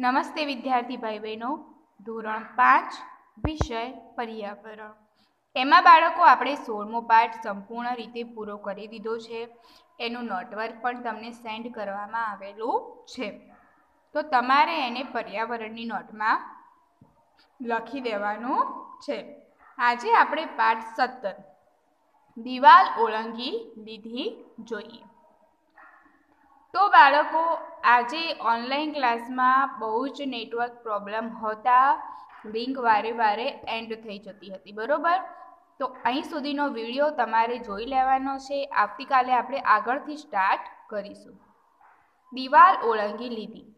નમસ્તે વિદ્યાર્થી ભાઈ બહેનો ધોરણ પાંચ, વિષય પર્યાવરણ. એમાં બાળકો આપણે સોળમો પાઠ સંપૂર્ણ રીતે પૂરો કરી દીધો છે. એનું નોટવર્ક પણ તમને સેન્ડ કરવામાં આવેલું છે. તો તમારે એને પર્યાવરણની નોટમાં લખી દેવાનું છે. આજે આપણે પાઠ સત્તર. દિવાલ ઓળંગી લીધી જોઈએ. તો બાળકો, આજે ઓનલાઈન ક્લાસમાં બહુ જ નેટવર્ક પ્રોબ્લેમ હતા. લિંક વારે વારે એન્ડ થઈ જતી હતી, બરોબર? તો અહીં સુધીનો વીડિયો તમારે જોઈ લેવાનો છે. આવતીકાલે આપણે આગળથી સ્ટાર્ટ કરીશું. દિવાલ ઓળંગી લીધી.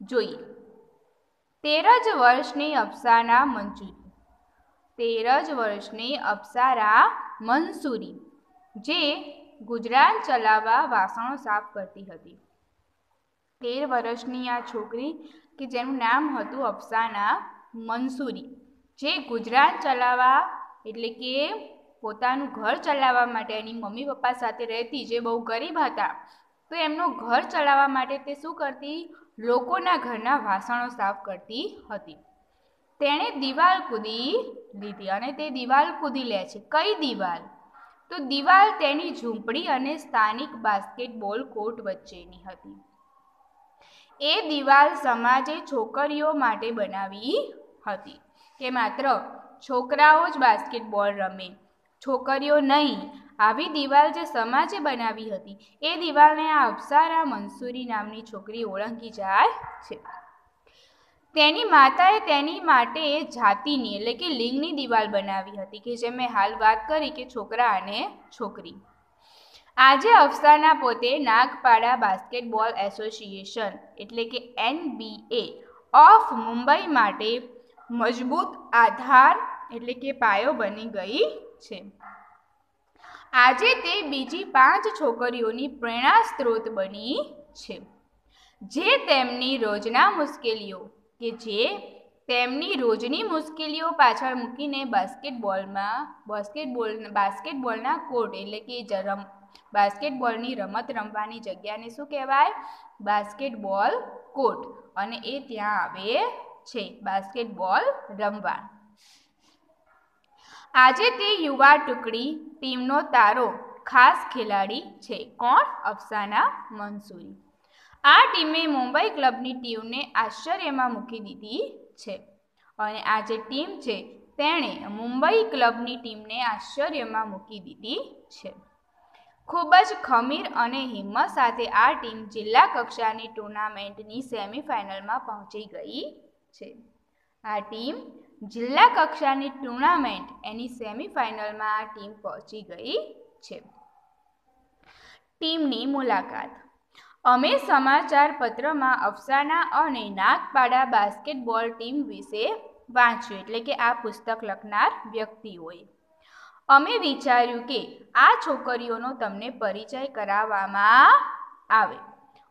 જોઈએ. તેર જ વર્ષની અપ્સાના મંજૂરી. તેર જ વર્ષની અપ્સારા મંસૂરી, જે ગુજરાન ચલાવવા વાસણો સાફ કરતી હતી. તેર વર્ષની આ છોકરી, કે જેનું નામ હતું અફસાના મંસૂરી જે ગુજરાન ચલાવવા, એટલે કે પોતાનું ઘર ચલાવવા માટે એની મમ્મી પપ્પા સાથે રહેતી, જે બહુ ગરીબ હતા, તો એમનું ઘર ચલાવવા માટે તે શું કરતી? લોકોના ઘરના વાસણો સાફ કરતી હતી. તેણે દિવાલ કૂદી લીધી અને તે દિવાલ કૂદી લે છે. કઈ દિવાલ? તો દિવાલ તેની ઝૂંપડી અને સ્થાનિક બાસ્કેટબોલ કોર્ટ વચ્ચેની હતી. એ દિવાલ સમાજે છોકરીઓ માટે બનાવી હતી કે માત્ર છોકરાઓ જ બાસ્કેટબોલ રમે, છોકરીઓ નહીં. આવી દિવાલ જે સમાજે બનાવી હતી, એ દિવાલને આ અપ્સારા મંસૂરી નામની છોકરી ઓળંગી જાય છે. તેની માતાએ તેની માટે જાતિની એટલે કે લિંગની દિવાલ બનાવી હતી કે જે મેં હાલ વાત કરી કે છોકરા અને છોકરી. આજે અફસાના પોતે નાગપાડા બાસ્કેટબોલ એસોસિએશન એટલે કે એનબીએ ઓફ મુંબઈ માટે મજબૂત આધાર એટલે કે પાયો બની ગઈ છે. આજે તે બીજી પાંચ છોકરીઓની પ્રેરણા સ્ત્રોત બની છે. જે તેમની રોજના મુશ્કેલીઓ કે જે તેમની રોજની મુશ્કેલીઓ પાછળ મૂકીને બાસ્કેટબોલમાં, બાસ્કેટબોલ, બાસ્કેટબોલના કોર્ટ એટલે કે રમ, બાસ્કેટબોલની રમત રમવાની જગ્યાને શું કહેવાય? Basketball court. અને એ ત્યાં આવે છે, બાસ્કેટબોલ રમવા. આજે તે યુવા ટુકડી, ટીમનો તારો ખાસ ખેલાડી છે. કોણ? અફસાના મંસૂરી. આ ટીમે મુંબઈ ક્લબની ટીમને આશ્ચર્યમાં મૂકી દીધી છે. અને આ જે ટીમ છે, તેણે મુંબઈ ક્લબની ટીમને આશ્ચર્યમાં મૂકી દીધી છે. ખૂબ જ ખમીર અને હિંમત સાથે આ ટીમ જિલ્લા કક્ષાની ટુર્નામેન્ટની સેમિફાઇનલમાં પહોંચી ગઈ છે. આ ટીમ જિલ્લા કક્ષાની ટુર્નામેન્ટ એની સેમિફાઇનલમાં આ ટીમ પહોંચી ગઈ છે. ટીમની મુલાકાત અમે સમાચાર પત્રમાં અફસાના અને નાગપાડા બાસ્કેટબોલ ટીમ વિશે વાંચ્યું, એટલે કે આ પુસ્તક લખનાર વ્યક્તિઓએ. અમે વિચાર્યું કે આ છોકરીઓનો તમને પરિચય કરાવવામાં આવે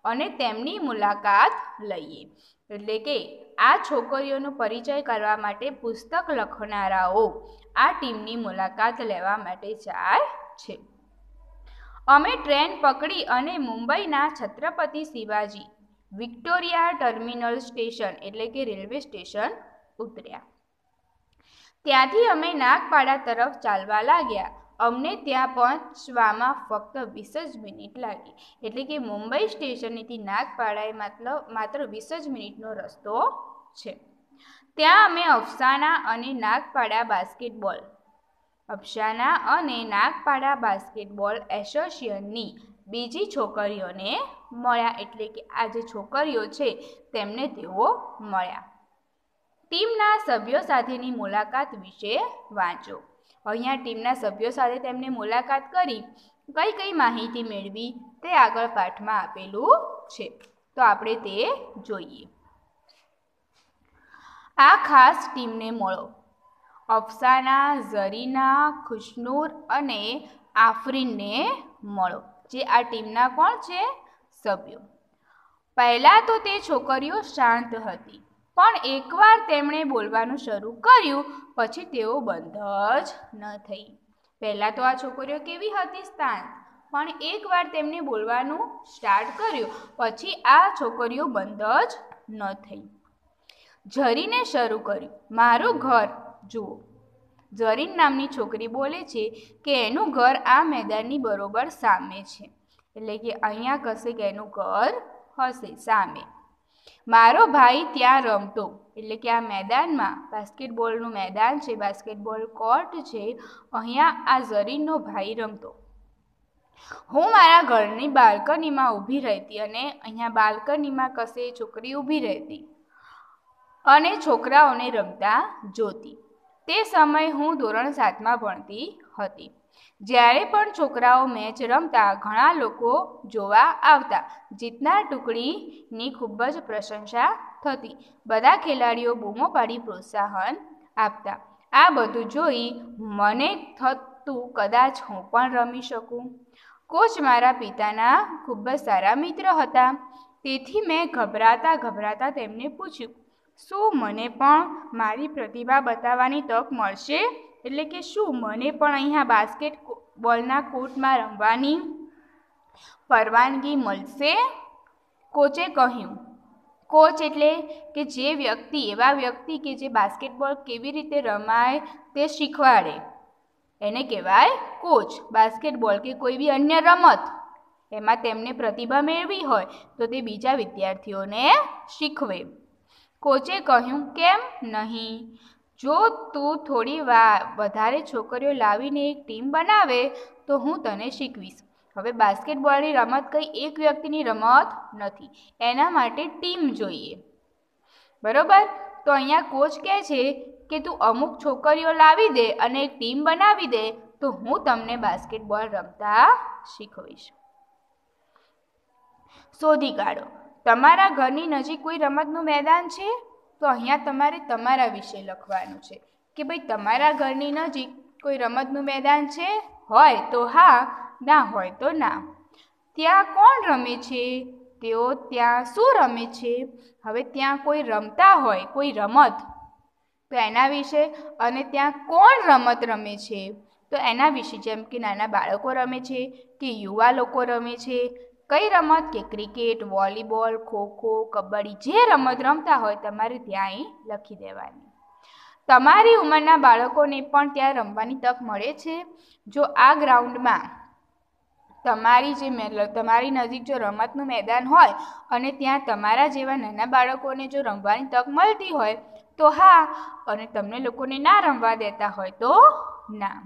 અને તેમની મુલાકાત લઈએ. એટલે કે આ છોકરીઓનો પરિચય કરવા માટે પુસ્તક લખનારાઓ આ ટીમની મુલાકાત લેવા માટે જાય છે. અમે ટ્રેન પકડી અને મુંબઈના Chhatrapati Shivaji Victoria terminal station એટલે કે રેલવે સ્ટેશન ઉતર્યા. ત્યાંથી અમે નાગપાડા તરફ ચાલવા લાગ્યા. અમને ત્યાં પહોંચવામાં ફક્ત વીસ જ મિનિટ લાગી. એટલે કે મુંબઈ સ્ટેશનેથી નાગપાડાએ માત્ર માત્ર વીસ જ મિનિટનો રસ્તો છે. ત્યાં અમે અફસાના અને નાગપાડા બાસ્કેટબોલ અફસાના અને નાગપાડા બાસ્કેટબોલ એસોસિએશનની બીજી છોકરીઓને મળ્યા એટલે કે આ જે છોકરીઓ છે તેમને તેઓ મળ્યા. ટીમના સભ્યો સાથેની મુલાકાત વિશે વાંચો. અહીંયા ટીમના સભ્યો સાથે તેમને મુલાકાત કરી, કઈ કઈ માહિતી મેળવી તે આગળ પાઠમાં આપેલું છે. તો આપણે તે જોઈએ. આ ખાસ ટીમને મળો. અફસાના, ઝરીના, ખુશનૂર અને આફરીનને મળો. જે આ ટીમના કોણ છે? સભ્યો. પહેલાં તો તે છોકરીઓ શાંત હતી, પણ એકવાર તેમણે બોલવાનું શરૂ કર્યું, પછી તેઓ બંધ જ ન થઈ. પહેલાં તો આ છોકરીઓ કેવી હતી? શાંત. પણ એકવાર તેમણે બોલવાનું સ્ટાર્ટ કર્યું, પછી આ છોકરીઓ બંધ જ ન થઈ. ઝરીને શરૂ કર્યું, મારું ઘર જુઓ. ઝરીન નામની છોકરી બોલે છે કે એનું ઘર આ મેદાનની બરોબર સામે છે. એટલે કે અહીંયા કશેક એનું ઘર હશે સામે. મારો ભાઈ ત્યાં રમતો. એટલે કે આ મેદાનમાં બાસ્કેટબોલનું મેદાન છે, બાસ્કેટબોલ કોર્ટ છે, અહીંયા આ ઝરીનનો ભાઈ રમતો. હું મારા ઘરની બાલ્કનીમાં ઊભી રહેતી અને અહીંયા બાલ્કનીમાં કશે છોકરી ઊભી રહેતી અને છોકરાઓને રમતા જોતી. તે સમયે હું ધોરણ સાતમાં ભણતી હતી. જ્યારે પણ છોકરાઓ મેચ રમતા ઘણા લોકો જોવા આવતા. જીતનાર ટુકડીની ખૂબ જ પ્રશંસા થતી. બધા ખેલાડીઓ બૂમો પાડી પ્રોત્સાહન આપતા. આ બધું જોઈ મને થતું કદાચ હું પણ રમી શકું. કોચ મારા પિતાના ખૂબ જ સારા મિત્ર હતા. તેથી મેં ગભરાતા ગભરાતા તેમને પૂછ્યું શું મને પણ મારી પ્રતિભા બતાવવાની તક મળશે? એટલે કે શું મને પણ અહીંયા બાસ્કેટ બોલના કોર્ટમાં રમવાની પરવાનગી મળશે? કોચે કહ્યું, કોચ એટલે કે જે વ્યક્તિ, એવા વ્યક્તિ કે જે બાસ્કેટબોલ કેવી રીતે રમાય તે શીખવાડે. એને કહેવાય કોચ, બાસ્કેટબોલ કે કોઈ બી અન્ય રમત. એમાં તેમને પ્રતિભા મેળવી હોય તો તે બીજા વિદ્યાર્થીઓને શીખવે. કોચે કહ્યું, કેમ નહીં? જો તું થોડી વધારે છોકરીઓ લાવીને એક ટીમ બનાવે, તો હું તને શીખવીશ. હવે બાસ્કેટબોલની રમત કંઈ એક વ્યક્તિની રમત નથી. એના માટે ટીમ જોઈએ. બરોબર? તો અહીંયા કોચ કહે છે કે તું અમુક છોકરીઓ લાવી દે અને એક ટીમ બનાવી દે, તો હું તમને બાસ્કેટબોલ રમતા શીખવીશ. શોધી કાઢો. તમારા ઘરની નજીક કોઈ રમતનું મેદાન છે? તો અહીંયા તમારે તમારા વિશે લખવાનું છે કે ભાઈ તમારા ઘરની નજીક કોઈ રમતનું મેદાન છે? હોય તો હા, ના હોય તો ના. ત્યાં કોણ રમે છે? તેઓ ત્યાં શું રમે છે? હવે ત્યાં કોઈ રમતા હોય, કોઈ રમત? તો એના વિશે અને ત્યાં કોણ રમત રમે છે? તો એના વિશે જેમ કે નાના બાળકો રમે છે, કે યુવા લોકો રમે છે કઈ રમત કે ક્રિકેટ, વોલીબોલ, ખોખો, કબડ્ડી જે રમત રમતા હોય તમારે ત્યાં અહીં લખી દેવાની. તમારી ઉંમરના બાળકોને પણ ત્યાં રમવાની તક મળે છે. જો આ ગ્રાઉન્ડમાં તમારી જે તમારી નજીક જો રમતનું મેદાન હોય અને ત્યાં તમારા જેવા નાના બાળકોને જો રમવાની તક મળતી હોય, તો હા, અને તમને લોકોને ના રમવા દેતા હોય તો ના.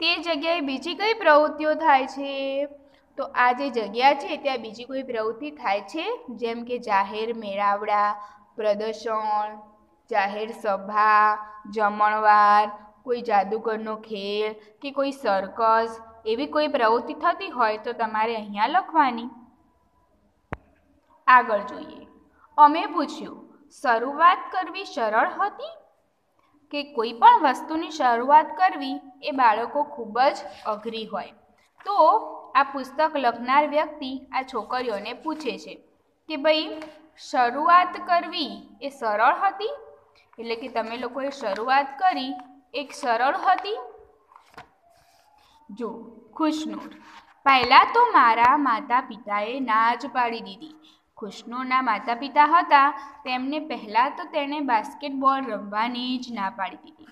તે જગ્યાએ બીજી કઈ પ્રવૃત્તિઓ થાય છે? તો આ જે જગ્યા છે, ત્યાં બીજી કોઈ પ્રવૃત્તિ થાય છે? જેમ કે જાહેર મેળાવડા, પ્રદર્શન, જાહેર સભા, જમણવાર, કોઈ જાદુગરનો ખેલ કે કોઈ સર્કસ એવી કોઈ પ્રવૃત્તિ થતી હોય તો તમારે અહીંયા લખવાની. આગળ જોઈએ. અમે પૂછ્યું, શરૂઆત કરવી સરળ હતી? કે કોઈ પણ વસ્તુની શરૂઆત કરવી એ બાળકો ખૂબ જ અઘરી હોય. તો આ પુસ્તક લખનાર વ્યક્તિ આ છોકરીઓને પૂછે છે કે ભાઈ, શરૂઆત કરવી એ સરળ હતી? એટલે કે તમે લોકોએ શરૂઆત કરી, એક સરળ હતી? જો, ખુશનૂર. પહેલાં તો મારા માતા પિતાએ ના જ પાડી દીધી. ખુશનૂરના માતા પિતા હતા, તેમને પહેલાં તો તેણે બાસ્કેટબોલ રમવાની જ ના પાડી દીધી.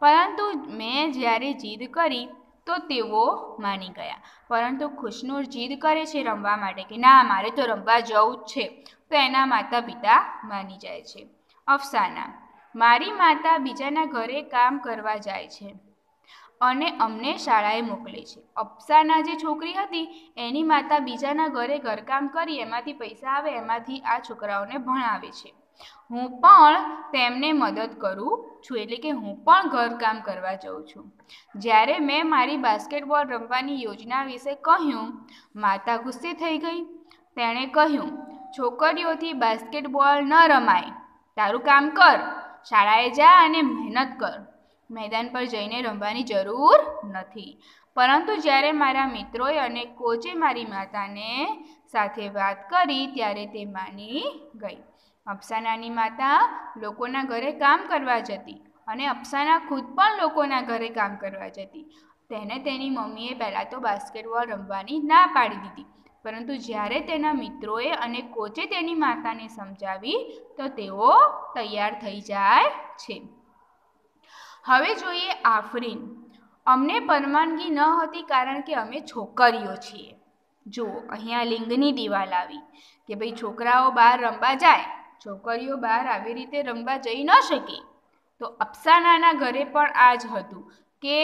પરંતુ મેં જ્યારે જીદ કરી તો તેઓ માની ગયા. પરંતુ ખુશનૂર જીદ કરે છે રમવા માટે કે ના, મારે તો રમવા જવું જ છે. તો એના માતા પિતા માની જાય છે. અફસાના, મારી માતા બીજાના ઘરે કામ કરવા જાય છે અને અમને શાળાએ મોકલે છે. અફસાના જે છોકરી હતી, એની માતા બીજાના ઘરે ઘરકામ કરી, એમાંથી પૈસા આવે, એમાંથી આ છોકરાઓને ભણાવે છે. હું પણ તેમને મદદ કરું છું, એટલે કે હું પણ ઘરકામ કરવા જાઉં છું. જ્યારે મેં મારી બાસ્કેટબોલ રમવાની યોજના વિશે કહ્યું, માતા ગુસ્સે થઈ ગઈ. તેણે કહ્યું, છોકરીઓથી બાસ્કેટબોલ ન રમાય. તારું કામ કર, શાળાએ જા અને મહેનત કર. મેદાન પર જઈને રમવાની જરૂર નથી. પરંતુ જ્યારે મારા મિત્રોએ અને કોચે મારી માતાને સાથે વાત કરી, ત્યારે તે માની ગઈ. અફસાનાની માતા લોકોના ઘરે કામ કરવા જતી અને અફસાના ખુદ પણ લોકોના ઘરે કામ કરવા જતી. તેને તેની મમ્મીએ પહેલાં તો બાસ્કેટબોલ રમવાની ના પાડી દીધી. પરંતુ જ્યારે તેના મિત્રોએ અને કોચે તેની માતાને સમજાવી, તો તેઓ તૈયાર થઈ જાય છે. હવે જોઈએ આફરીન. અમને પરવાનગી ન હતી કારણ કે અમે છોકરીઓ છીએ. જુઓ, અહીંયા લિંગની દિવાલ આવી કે ભાઈ છોકરાઓ બહાર રમવા જાય છોકરીઓ બહાર આવી રીતે રમવા જઈ ન શકે. તો અફસાનાના ઘરે પણ આ જ હતું કે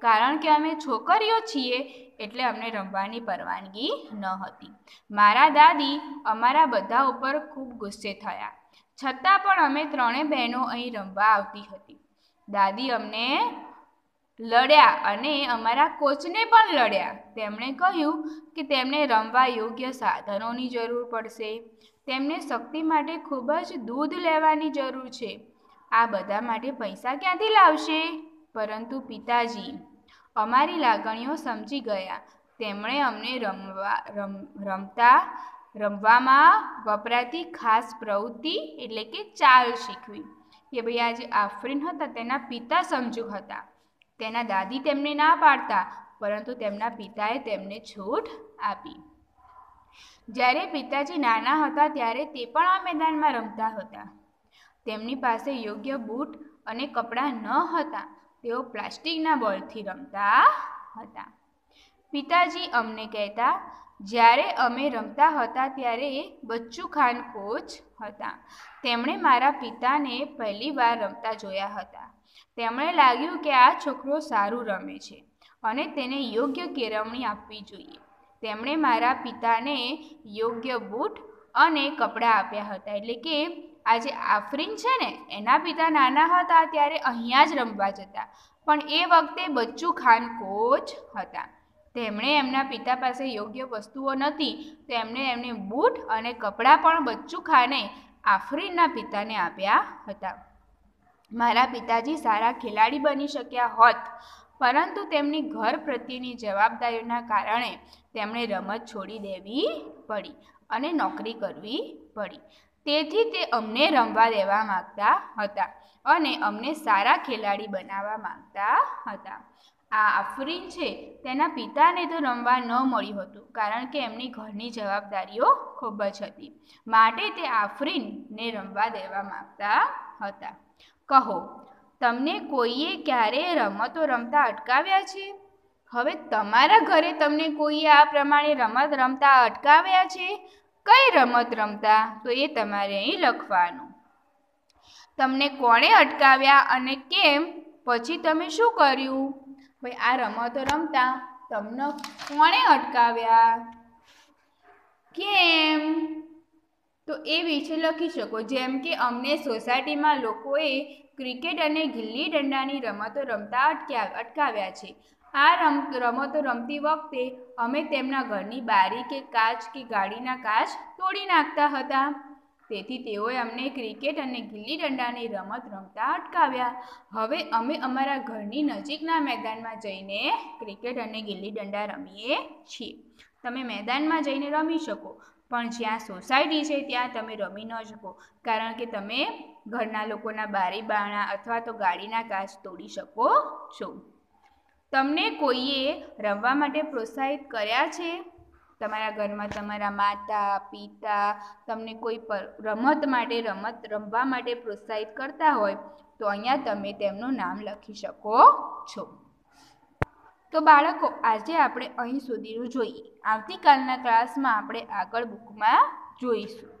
કારણ કે અમે છોકરીઓ છીએ એટલે અમને રમવાની પરવાનગી ન હતી. મારા દાદી અમારા બધા ઉપર ખૂબ ગુસ્સે થયા. છતાં પણ અમે ત્રણેય બહેનો અહીં રમવા આવતી હતી. દાદી અમને લડ્યા અને અમારા કોચને પણ લડ્યા. તેમણે કહ્યું કે તેમને રમવા યોગ્ય સાધનોની જરૂર પડશે. તેમને શક્તિ માટે ખૂબ જ દૂધ લેવાની જરૂર છે. આ બધા માટે પૈસા ક્યાંથી લાવશે? પરંતુ પિતાજી, અમારી લાગણીઓ સમજી ગયા. તેમણે અમને રમવા, રમ, રમતા, રમવામાં વપરાતી ખાસ પ્રવૃત્તિ એટલે કે ચાલ શીખવી. કે ભાઈ આ જે આફરીન હતા, તેના પિતા સમજુ હતા. તેના દાદી તેમને ના પાડતા, પરંતુ તેમના પિતાએ તેમને છૂટ આપી. જ્યારે પિતાજી નાના હતા ત્યારે તે પણ આ મેદાનમાં રમતા હતા. તેમની પાસે યોગ્ય બૂટ અને કપડાં ન હતા. તેઓ પ્લાસ્ટિકના બોલથી રમતા હતા. પિતાજી અમને કહેતા, જ્યારે અમે રમતા હતા ત્યારે બચ્ચુ ખાન કોચ હતા. તેમણે મારા પિતાને પહેલી વાર રમતા જોયા હતા. તેમણે લાગ્યું કે આ છોકરો સારું રમે છે અને તેને યોગ્ય કેળવણી આપવી જોઈએ. તેમણે મારા પિતાને યોગ્ય બૂટ અને કપડાં આપ્યા હતા. એટલે કે આ જે આફરીન છે ને, એના પિતા નાના હતા ત્યારે અહીંયા જ રમવા જતા. પણ એ વખતે બચ્ચુ ખાન કોચ હતા. તેમણે એમના પિતા પાસે યોગ્ય વસ્તુઓ નથી તો એમણે એમને બૂટ અને કપડાં પણ બચ્ચુ ખાને આફરીનના પિતાને આપ્યા હતા. મારા પિતાજી સારા ખેલાડી બની શક્યા હોત. પરંતુ તેમની ઘર પ્રત્યેની જવાબદારીઓના કારણે તેમણે રમત છોડી દેવી પડી અને નોકરી કરવી પડી. તેથી તે અમને રમવા દેવા માગતા હતા અને અમને સારા ખેલાડી બનાવવા માગતા હતા. આ આફરીન છે, તેના પિતાને તો રમવા ન મળ્યું હતું, કારણ કે એમની ઘરની જવાબદારીઓ ખૂબ જ હતી. માટે તે આફરીનને રમવા દેવા માગતા હતા. કહો તમને કોઈએ ક્યારેય રમતો રમતા અટકાવ્યા છે? હવે તમારા ઘરે તમને કોઈએ આ પ્રમાણે રમત રમતા અટકાવ્યા છે? કઈ રમત રમતા? તો એ તમારે અહીં લખવાનું. તમને કોણે અટકાવ્યા અને કેમ? પછી તમે શું કર્યું? ભાઈ, આ રમતો રમતા તમને કોણે અટકાવ્યા? કેમ? તો એ વિશે લખી શકો. જેમ કે અમને સોસાયટીમાં લોકોએ ક્રિકેટ અને ગિલ્લી દંડાની રમતો રમતા અટક્યા, અટકાવ્યા છે. આ રમ, રમતો રમતી વખતે અમે તેમના ઘરની બારી કે કાચ કે ગાડીના કાચ તોડી નાખતા હતા. તેથી તેઓએ અમને ક્રિકેટ અને ગિલ્લી દંડાની રમત રમતા અટકાવ્યા. હવે અમે અમારા ઘરની નજીકના મેદાનમાં જઈને ક્રિકેટ અને ગિલ્લી દંડા રમીએ છીએ. તમે મેદાનમાં જઈને રમી શકો. પણ જ્યાં સોસાયટી છે ત્યાં તમે રમી ન શકો. કારણ કે તમે ઘરના લોકોના બારી બારણા અથવા તો ગાડીના કાચ તોડી શકો છો. તમને કોઈએ રમવા માટે પ્રોત્સાહિત કર્યા છે? તમારા ઘરમાં તમારા માતા, પિતા તમને કોઈ પર રમત માટે, રમત રમવા માટે પ્રોત્સાહિત કરતા હોય, તો અહીંયા તમે તેમનું નામ લખી શકો છો. તો બાળકો આજે આપણે અહીં સુધીનું જોઈએ. આવતીકાલના ક્લાસમાં આપણે આગળ બુકમાં જોઈશું.